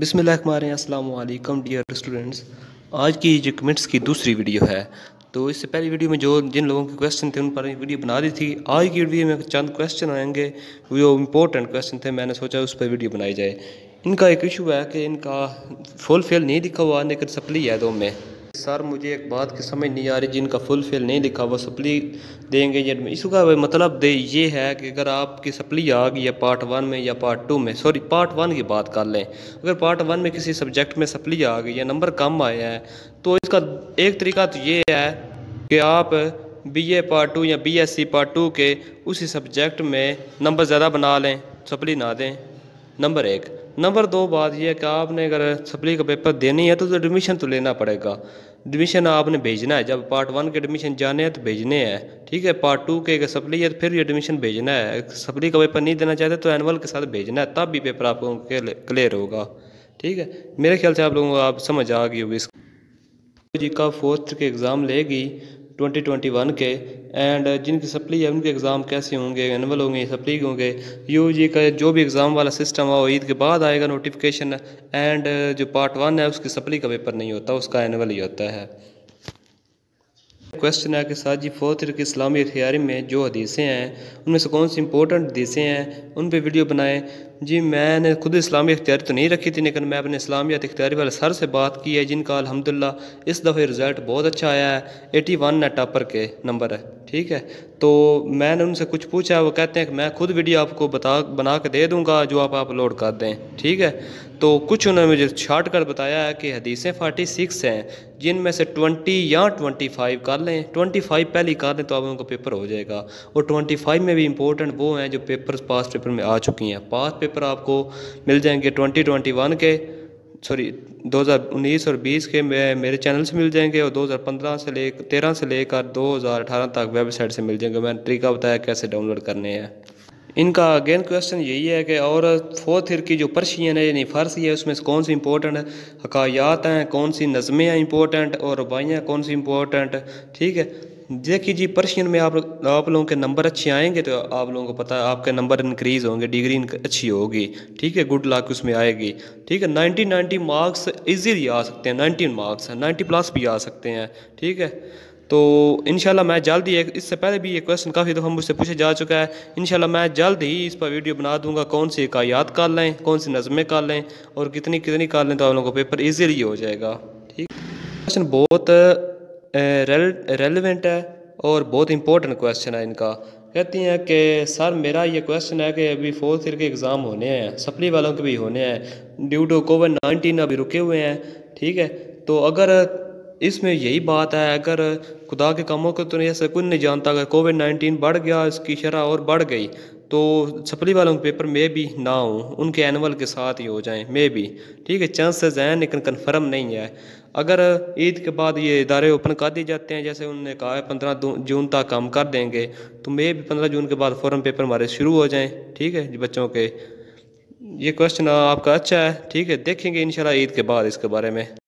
बिसमीम dear students. आज की जो कमेंट्स की दूसरी वीडियो है तो इससे पहली वीडियो में जो जिन लोगों के क्वेश्चन थे, उन पर वीडियो बना दी थी। आज की वीडियो में चंद क्वेश्चन आएँगे वो इम्पोर्टेंट क्वेश्चन थे, मैंने सोचा उस पर वीडियो बनाई जाए। इनका एक इशू है कि इनका फुल फेल नहीं दिखा हुआ, लेकिन सप्ली है दो में। सर, मुझे एक बात की समझ नहीं आ रही जिनका फुल फेल नहीं दिखा, वो सप्ली देंगे या इसका मतलब दे, ये है कि अगर आपकी सप्ली आ गई है पार्ट वन में या पार्ट टू में सॉरी पार्ट वन की बात कर लें। अगर पार्ट वन में किसी सब्जेक्ट में सप्ली आ गई या नंबर कम आया है तो इसका एक तरीका तो ये है कि आप बी ए पार्ट टू या B S C part two के उसी सब्जेक्ट में नंबर ज़्यादा बना लें, सप्ली ना दें। नंबर एक। नंबर दो बात यह है कि आपने अगर सप्ली का पेपर देनी है तो, एडमिशन तो लेना पड़ेगा। एडमिशन आपने भेजना है। जब पार्ट वन के एडमिशन जाने हैं तो भेजने हैं। ठीक है? पार्ट टू के अगर सप्ली है तो फिर एडमिशन भेजना है। सप्ली का पेपर नहीं देना चाहते तो एनुअल के साथ भेजना है। तब भी पेपर आपको क्लियर होगा। ठीक है? मेरे ख्याल से आप लोगों को आप समझ आ गई होगी। जी का फोर्थ के एग्ज़ाम लेगी 2021 के एंड जिनकी सप्ली है, उनके एग्ज़ाम कैसे होंगे एनअल होंगे सप्ली होंगे, यू जी का, जो भी एग्ज़ाम वाला सिस्टम है, वो ईद के बाद आएगा नोटिफिकेशन एंड जो पार्ट वन है, उसकी सप्ली का पेपर नहीं होता, उसका एनअल ही होता है। क्वेश्चन है कि साजी फोर्थ की इस्लामी अखियारी में जो हदीसें हैं, उनमें से कौन सी इंपॉर्टेंट हदीसें हैं, उन पर वीडियो बनाएँ जी, मैंने खुद इस्लामी अख्तियारी तो नहीं रखी थी, लेकिन मैं अपने इस्लामियत अख्तियारी वाले सर से बात की है, जिनका अलहमदिल्ला इस दफ़े रिज़ल्ट बहुत अच्छा आया है, एटी वन है टॉपर के नंबर है, ठीक है? तो मैंने उनसे कुछ पूछा, वो कहते हैं कि मैं खुद वीडियो आपको बता, बना के दे दूँगा, जो आप अपलोड कर दें, ठीक है? तो कुछ उन्होंने मुझे छाट कर बताया है कि हदीसें फार्टी सिक्स हैं, जिनमें से ट्वेंटी या ट्वेंटी फाइव कर लें, ट्वेंटी फाइव पहले कर लें तो आप उनका पेपर हो जाएगा, और ट्वेंटी फाइव में भी इंपॉर्टेंट वो हैं जो पेपर पास पेपर में आ चुकी हैं पास पेपर आपको मिल जाएँगे ट्वेंटी ट्वेंटी वन के सॉरी 2019 और 20 के मेरे चैनल से मिल जाएँगे और 2015 से ले तेरह से लेकर 2018 तक वेबसाइट से मिल जाएँगे। मैंने तरीका बताया कैसे डाउनलोड करने हैं। इनका अगेन क्वेश्चन यही है कि और फोर्थ ईयर की जो पर्शियन है, यानी फ़ारसी है उसमें कौन सी इंपॉर्टेंट हकायात हैं, कौन सी नज़में हैं इंपॉर्टेंट और रुबाइयाँ कौन सी इंपॉर्टेंट ठीक है? देखिए जी पर्शियन में आप आप लोगों के नंबर अच्छे आएँगे तो आप लोगों को पता है आपके नंबर इंक्रीज़ होंगे डिग्री अच्छी होगी। ठीक है गुड लक उसमें आएगी। ठीक है नाइनटी नाइन्टी मार्क्स इजीली आ सकते हैं नाइनटीन मार्क्स नाइन्टी प्लस भी आ सकते हैं। ठीक है तो इन मैं जल्द ही इससे पहले भी ये क्वेश्चन काफ़ी दफ़ा मुझसे पूछा जा चुका है। इन मैं जल्द ही इस पर वीडियो बना दूँगा, कौन सी याद कर लें, कौन सी नज़में कर लें और कितनी कितनी कर लें तो आप लोगों को पेपर ईजीली हो जाएगा। ठीक क्वेश्चन बहुत रेलिवेंट है और बहुत इंपॉर्टेंट क्वेश्चन है इनका। कहती हैं कि, सर, मेरा ये क्वेश्चन है कि अभी फोर्थ ईयर के एग्ज़ाम होने हैं सप्ली वालों के भी होने हैं ड्यू टू कोविड नाइन्टीन अभी रुके हुए हैं, ठीक है? तो अगर इसमें यही बात है, अगर खुदा के कामों को तो ऐसा कोई नहीं जानता, अगर कोविड नाइन्टीन बढ़ गया, इसकी शरह और बढ़ गई तो सप्ली वालों के पेपर में भी ना हो, उनके एनुअल के साथ ही हो जाएँ, मे भी। ठीक है चांसेस हैं, लेकिन कन्फर्म नहीं है। अगर ईद के बाद ये इदारे ओपन कर दिए जाते हैं, जैसे उन्होंने कहा है, पंद्रह जून तक काम कर देंगे तो मे भी पंद्रह जून के बाद फ़ौरन पेपर हमारे शुरू हो जाएँ। ठीक है, बच्चों के। ये क्वेश्चन आपका अच्छा है, ठीक है, देखेंगे इन ईद के बाद इसके बारे में।